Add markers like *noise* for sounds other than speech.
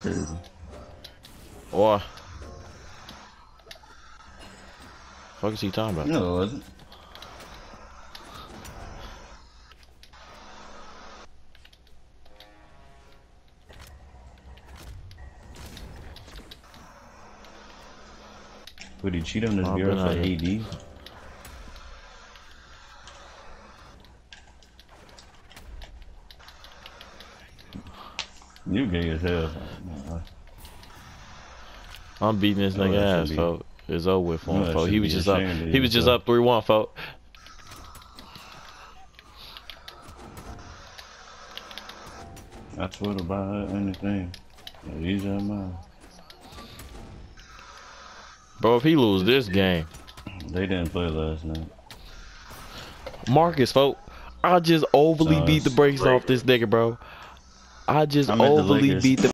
*clears throat* Or fuck is he talking about? No, it wasn't. Would he cheat on his girl for. AD? You gay as hell. I'm beating this nigga ass, folks. It's over with for him, folks. He was just up. He was just up three one, folks. I Twitter buy anything. These are mine. Bro, if he lose this game, They didn't play last night. Marcus, folks. I just overly So beat the brakes off this nigga, bro. I just I'm at the overly beat the